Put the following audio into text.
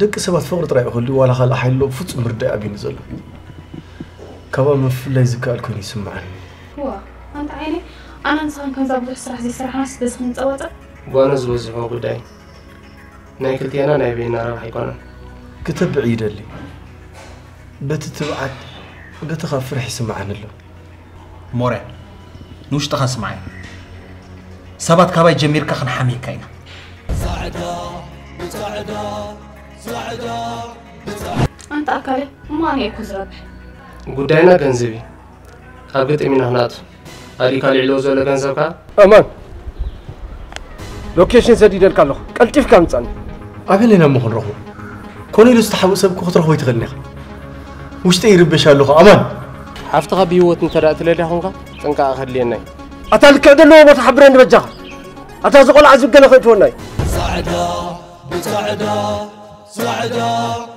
ደቂ ሰባት ፍቅሪ ጥራይ ይኽእሉ ዋላ ካልእ ሓይሎ ፍፁም ምርዳእ ኣብዩኒ ዘሎ ካብኣ ምፍላይ ዝከኣል ኮይኑ ይስምዓኒ ዋ ኣንተ ዓይነ ኣነ ንስኻን ከምዛ ብዙሕ ስራሕ ዘይስራሕናስ ደስ ክንፀወፀ ጓኖ ዝበዝሖ ጉዳይ ናይ ክልቴና ናይ ቤና ረብሓ ኣይኮነን ክተብዕ ይደሊ በቲ ትብዓት በቲ ካብ ፍርሕ ይስምዓኒ ኣሎ ሞርያ ንውሽጥኻ ስማዓይ ሰባት ካባይ ጀሚርካ ክንሓሚካ ኢና ኣንተ أنت أكلي ما هي كزرب؟ قدينا جنزبي. أرجت إمين هنات. أري كالي علوز ولا جنزبك؟ أمان. لوكيشن زديد الكلو. كل تيف كم تاني؟ أبين لنا مهون رهو. كوني لست حاب أسبك خطر هو يتغني. وش تير بشارلو أمان؟ حفتها بيوت نترأت لي هونغا. تنكا آخر لي ناي. أتالك هذا لو ما تحبرين بجها. أتالك ولا عزب جنا خيتوناي. بصعدا